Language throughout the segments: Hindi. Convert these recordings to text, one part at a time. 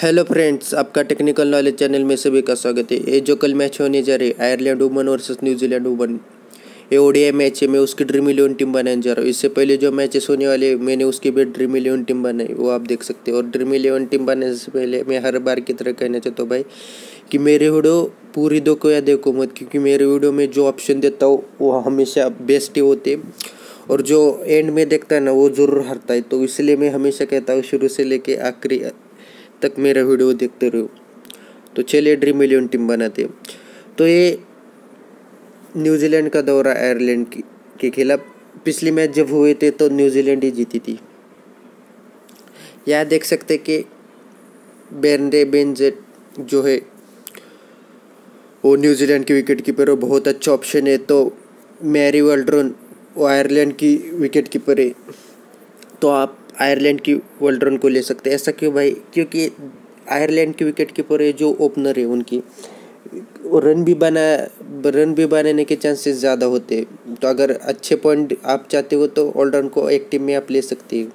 हेलो फ्रेंड्स आपका टेक्निकल नॉलेज चैनल में सभी का स्वागत है। ये जो कल मैच होने जा रही है Ireland woman versus New Zealand woman ये ओडीआई मैच है, मैं उसकी ड्रीम इलेवन टीम बनाने जा रहा हूँ। इससे पहले जो मैचेस होने वाले मैंने उसकी भी ड्रीम इलेवन टीम बनाई, वो आप देख सकते हो। और ड्रीम इलेवन टीम बनाने से पहले मैं हर बार की तरह कहना चाहता हूँ भाई, कि मेरे वीडियो पूरी देखो या देखो मत, क्योंकि मेरे वीडियो में जो ऑप्शन देता हूँ, वो हमेशा बेस्ट ही होते और जो एंड में देखता है ना, वो ज़रूर हारता है। तो इसलिए मैं हमेशा कहता हूँ, शुरू से लेके आखिरी तक मेरा वीडियो देखते रहो। तो चलिए ड्रीम इलेवन टीम बनाते तो ये न्यूजीलैंड का दौरा आयरलैंड के खिलाफ पिछली मैच जब हुए थे तो न्यूजीलैंड ही जीती थी। यहाँ देख सकते कि बेनडे बेनजेट जो है, वो न्यूजीलैंड की विकेट कीपर बहुत अच्छा ऑप्शन है। तो मैरी वर्ल्ड्रन वो आयरलैंड की विकेट कीपर है। तो आप आयरलैंड की वर्ल्ड रन को ले सकते हैं। ऐसा क्यों भाई? क्योंकि आयरलैंड की विकेट कीपर है जो ओपनर है उनकी। रन भी बना रन भी बनाने के चांसेस ज़्यादा होते हैं। तो अगर अच्छे पॉइंट आप चाहते हो तो ऑलराउंड को एक टीम में आप ले सकते हो।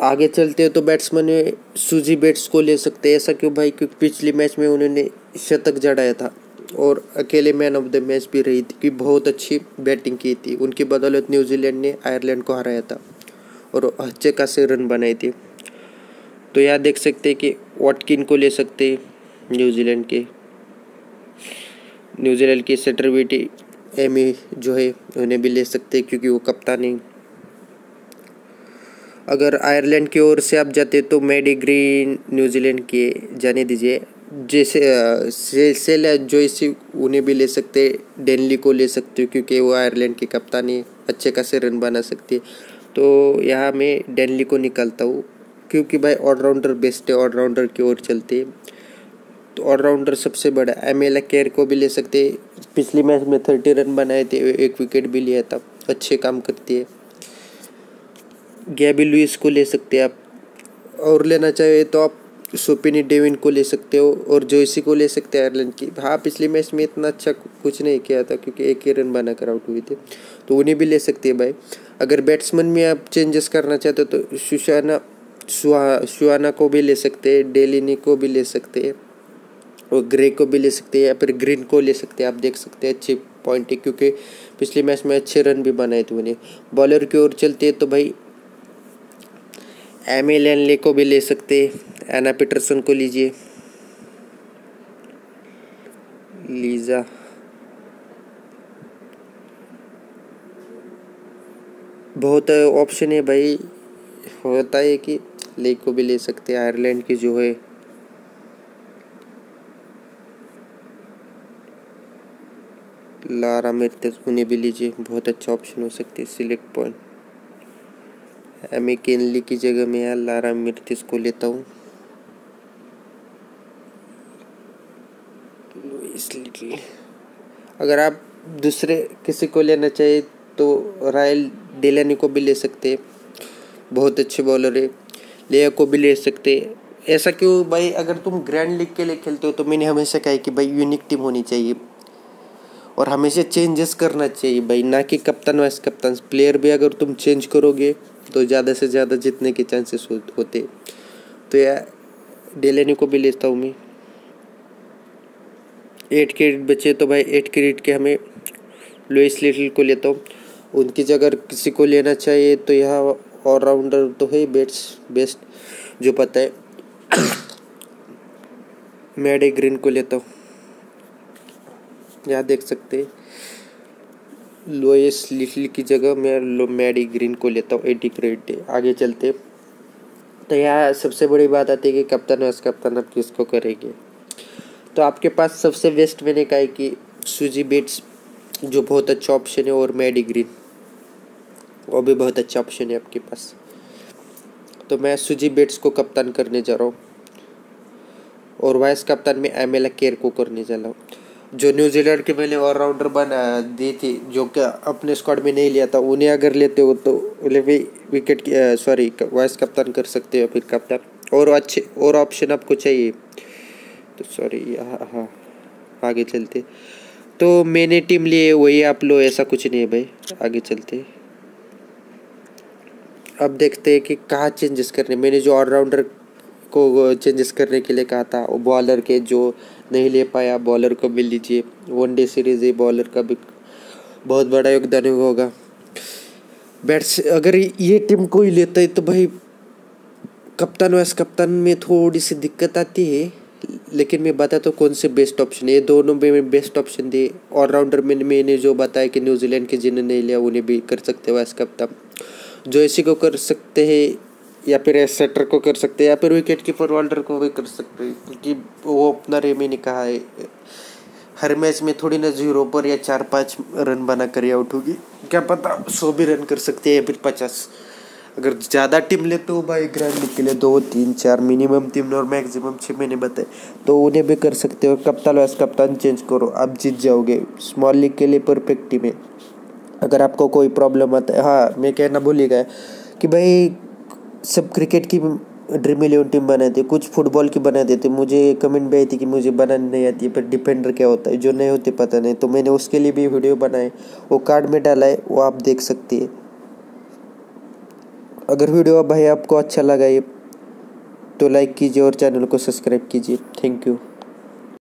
आगे चलते हो तो बैट्समैन सूजी बेट्स को ले सकते हैं। ऐसा क्यों भाई? क्योंकि पिछले मैच में उन्होंने शतक जड़ाया था। और अकेले मैन ऑफ़ द मैच भी रही थी कि बहुत अच्छी बैटिंग की थी। उनकी बदौलत न्यूजीलैंड ने आयरलैंड को हराया था और अच्छे खासे रन बनाए थे। तो यहाँ देख सकते हैं कि वॉटकिन को ले सकते न्यूजीलैंड के। न्यूजीलैंड की सेटरबिटी एमी जो है, उन्हें भी ले सकते क्योंकि वो कप्तान है। अगर आयरलैंड की ओर से आप जाते तो मेडी ग्रीन न्यूजीलैंड के, जाने दीजिए जैसे सेल जो इसी, उन्हें भी ले सकते डेनली को ले सकते हो, क्योंकि वो आयरलैंड की कप्तानी अच्छे खासे रन बना सकती है। तो यहाँ मैं डेनली को निकालता हूँ, क्योंकि भाई ऑलराउंडर बेस्ट है, ऑलराउंडर की ओर चलते तो ऑलराउंडर सबसे बड़ा, एम एल केयर को भी ले सकते पिछली मैच में थर्टी रन बनाए थे, एक विकेट भी लिया था, अच्छे काम करती है। गैबी लुइस को ले सकते आप, और लेना चाहिए तो आप सोपिनी डेविन को ले सकते हो और जोइसी को ले सकते हैं आयरलैंड की। हाँ पिछले मैच में इतना अच्छा कुछ नहीं किया था क्योंकि एक ही रन बनाकर आउट हुए थे। तो उन्हें भी ले सकते हैं भाई। अगर बैट्समैन में आप चेंजेस करना चाहते हो तो सुशाना सुहा सुहाना को भी ले सकते हैं डेलिनी को भी ले सकते हैं और ग्रे को भी ले सकते हैं या फिर ग्रीन को ले सकते हैं। आप देख सकते हैं अच्छे पॉइंट है क्योंकि पिछले मैच में अच्छे रन भी बनाए थे उन्हें। बॉलर की ओर चलते हैं तो भाई एम एल को भी ले सकते एना पीटरसन को लीजिए। लीजा। बहुत ऑप्शन है भाई। होता है कि ले को भी ले सकते हैं, आयरलैंड की जो है। लारा मिर्त, उन्हें भी लीजिए। बहुत अच्छा ऑप्शन हो सकती है सिलेक्ट पॉइंट एमी केनली की जगह मैं यहाँ लारा मिर्तिस को लेता हूँ। अगर आप दूसरे किसी को लेना चाहिए तो रायल डेलानी को भी ले सकते। बहुत अच्छे बॉलर है। लेया को भी ले सकते। ऐसा क्यों? भाई, अगर तुम ग्रैंड लीग के लिए खेलते हो तो मैंने हमेशा कहा कि भाई यूनिक टीम होनी चाहिए। और हमेशा चेंजेस करना चाहिए, भाई, ना कि कप्तान वाइस कप्तान। प्लेयर भी अगर तुम चेंज करोगे तो ज़्यादा से ज़्यादा जीतने के चांसेस होते। तो यार, डेलेनी को भी लेता हूँ मैं। एट क्रेडिट बचे तो भाई एट क्रेडिट के हमें लोइस लिटिल को लेता हूँ। उनकी जगह किसी को लेना चाहिए तो यहाँ ऑलराउंडर तो है बेस्ट बेस्ट जो पता है। मैडे ग्रीन को लेता हूँ। यहाँ देख सकते लोएस लिटिल की जगह मैं लो मैडी ग्रीन को लेता हूँ एटी क्रेडिट आगे चलते तो यहाँ सबसे बड़ी बात आती है कि कप्तान वाइस कप्तान आप किसको करेंगे? तो आपके पास सबसे बेस्ट मैंने कहा है कि सूजी बेट्स जो बहुत अच्छा ऑप्शन है और मैडी ग्रीन वो भी बहुत अच्छा ऑप्शन है आपके पास। तो मैं सूजी बेट्स को कप्तान करने जा रहा हूँ और वाइस कप्तान में एम एल केयर को करने जा रहा हूँ। जो न्यूजीलैंड के मैंने ऑलराउंडर बना दी थी, जो कि अपने स्क्वाड में नहीं लिया था, उन्हें अगर लेते हो तो उन्हें भी विकेट सॉरी वाइस कप्तान कर सकते हो फिर कप्तान और अच्छे, और ऑप्शन आपको चाहिए। तो सॉरी हाँ हाँ आगे चलते। तो मैंने टीम लिए वही आप लो ऐसा कुछ नहीं है भाई, आगे चलते। अब देखते हैं कि कहाँ चेंजेस करने। मैंने जो ऑलराउंडर को चेंजेस करने के लिए कहा था, वो बॉलर के जो नहीं ले पाया बॉलर को मिल लीजिए। वनडे सीरीज़ है बॉलर का भी बहुत बड़ा योगदान होगा। बैट्स अगर ये टीम कोई लेता है तो भाई कप्तान वाइस कप्तान में थोड़ी सी दिक्कत आती है। लेकिन मैं बता तो कौन से बेस्ट ऑप्शन है। ये दोनों में बेस्ट ऑप्शन दिए ऑलराउंडर में मैंने जो बताया कि न्यूजीलैंड के जिन्हें नहीं लिया, उन्हें भी कर सकते हैं वाइस कप्तान जो ऐसी को कर सकते हैं, या फिर सेटर को कर सकते हैं, या फिर विकेट कीपर वाल्डर को भी कर सकते हैं। क्योंकि वो अपना रेमी ने कहा है। हर मैच में थोड़ी ना ज़ीरो पर या चार पाँच रन बना कर आउट होगी क्या पता, सौ भी रन कर सकते हैं या फिर पचास। अगर ज़्यादा टीम ले तो भाई ग्रैंड लीग के लिए दो, तीन, चार मिनिमम टीम और मैक्सिमम छः महीने बताए। तो उन्हें भी कर सकते हो। कप्तान वाइस कप्तान चेंज करो। आप जीत जाओगे। स्मॉल लीग के लिए परफेक्ट टीम है। अगर आपको कोई प्रॉब्लम आता है हाँ मैं कहना भूल गया कि भाई, सब क्रिकेट की ड्रीम इलेवन टीम बनाए थे। कुछ फुटबॉल की बना देते मुझे कमेंट भी आई थी कि मुझे बनाने नहीं आती पर डिफेंडर क्या होता है? जो नहीं होते, पता नहीं। तो मैंने उसके लिए भी वीडियो बनाए। वो कार्ड में डाला है। वो आप देख सकती है। अगर वीडियो भाई आपको अच्छा लगा ये तो लाइक कीजिए और चैनल को सब्सक्राइब कीजिए। Thank you